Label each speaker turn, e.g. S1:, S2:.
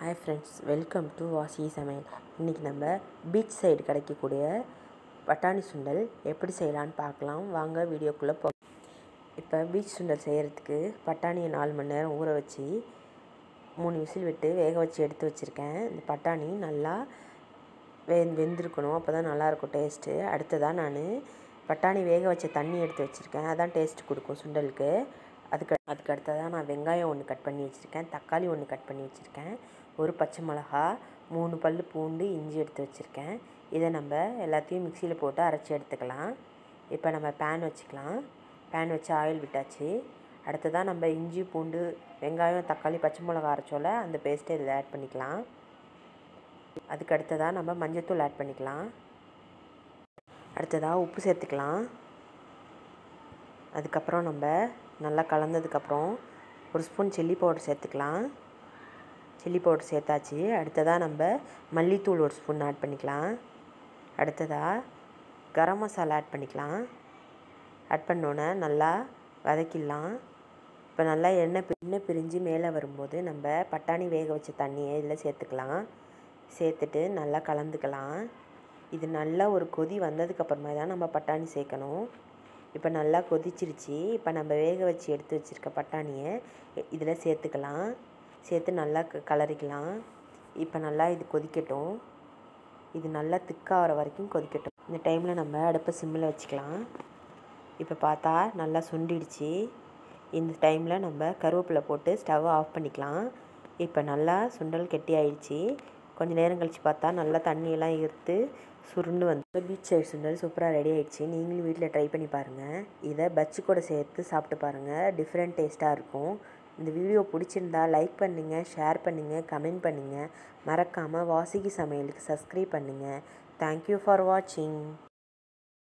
S1: Hi friends welcome to வாசி சமையல் இன்றைக்கி நம்ம பீச் சைடு கிடைக்கக்கூடிய பட்டாணி சுண்டல் எப்படி செய்யலான்னு பார்க்கலாம். வாங்க வீடியோக்குள்ளே போ இப்போ பீச் சுண்டல் செய்கிறதுக்கு பட்டாணியை நாலு மணி நேரம் ஊற வச்சு மூணு விசில் விட்டு வேக வச்சு எடுத்து வச்சுருக்கேன். இந்த பட்டாணி நல்லா வெ வெந்திருக்கணும். அப்போ தான் நல்லாயிருக்கும் டேஸ்ட்டு அடுத்ததாக நான் பட்டாணி வேக வச்ச தண்ணி எடுத்து வச்சுருக்கேன். அதான் டேஸ்ட் கொடுக்கும் சுண்டலுக்கு. அதுக்கு அதுக்கு அடுத்ததாக நான் வெங்காயம் ஒன்று கட் பண்ணி வச்சுருக்கேன். தக்காளி ஒன்று கட் பண்ணி வச்சுருக்கேன். ஒரு பச்சை மிளகா மூணு பல் பூண்டு இஞ்சி எடுத்து வச்சுருக்கேன். இதை நம்ம எல்லாத்தையும் மிக்சியில் போட்டு அரைச்சி எடுத்துக்கலாம். இப்போ நம்ம பேன் வச்சுக்கலாம். பேன் வச்சு ஆயில் விட்டாச்சு. அடுத்ததாக நம்ம இஞ்சி பூண்டு வெங்காயம் தக்காளி பச்சை மிளகா அரைச்சோல அந்த பேஸ்ட்டை இதில் ஆட் பண்ணிக்கலாம். அதுக்கு அடுத்ததாக நம்ம மஞ்சத்தூள் ஆட் பண்ணிக்கலாம். அடுத்ததாக உப்பு சேர்த்துக்கலாம். அதுக்கப்புறம் நம்ம நல்லா கலந்ததுக்கப்புறம் ஒரு ஸ்பூன் சில்லி பவுடர் சேர்த்துக்கலாம். சில்லி பவுடர் சேர்த்தாச்சு. அடுத்ததாக நம்ம மல்லித்தூள் ஒரு ஸ்பூன் ஆட் பண்ணிக்கலாம். அடுத்ததாக கரம் மசாலா ஆட் பண்ணிக்கலாம். ஆட் பண்ணோன்னே நல்லா வதக்கிடலாம். இப்போ நல்லா எண்ணெய் எண்ணெய் பிரிஞ்சு மேலே வரும்போது நம்ம பட்டாணி வேக வச்ச தண்ணியை இதில் சேர்த்துக்கலாம். சேர்த்துட்டு நல்லா கலந்துக்கலாம். இது நல்லா ஒரு கொதி வந்ததுக்கப்புறமா தான் நம்ம பட்டாணி சேர்க்கணும். இப்போ நல்லா கொதிச்சிருச்சு. இப்போ நம்ம வேக வச்சு எடுத்து வச்சுருக்க பட்டாணியை இதில் சேர்த்துக்கலாம். சேர்த்து நல்லா க கலரிக்கலாம். இப்போ நல்லா இது கொதிக்கட்டும். இது நல்லா திக்காகிற வரைக்கும் கொதிக்கட்டும். இந்த டைமில் நம்ம அடுப்பை சிம்மில் வச்சுக்கலாம். இப்போ பார்த்தா நல்லா சுண்டிடுச்சு. இந்த டைமில் நம்ம கருவேப்பிலை போட்டு ஸ்டவ் ஆஃப் பண்ணிக்கலாம். இப்போ நல்லா சுண்டல் கெட்டி ஆயிடுச்சு கொஞ்சம் நேரம் கழித்து பார்த்தா நல்லா தண்ணியெல்லாம் ஈர்த்து சுருண்டு வந்து பீச் சைடு சுண்டல் சூப்பராக ரெடி ஆகிடுச்சு நீங்களும் வீட்டில் ட்ரை பண்ணி பாருங்கள் இதை பச்சு கூட சேர்த்து சாப்பிட்டு பாருங்கள் டிஃப்ரெண்ட் டேஸ்ட்டாக இருக்கும். இந்த வீடியோ பிடிச்சிருந்தா லைக் பண்ணுங்கள் ஷேர் பண்ணுங்கள் கமெண்ட் பண்ணுங்கள் மறக்காமல் வாசுகி சமையலுக்கு சப்ஸ்கிரைப் பண்ணுங்கள் தேங்க்யூ ஃபார் வாட்சிங்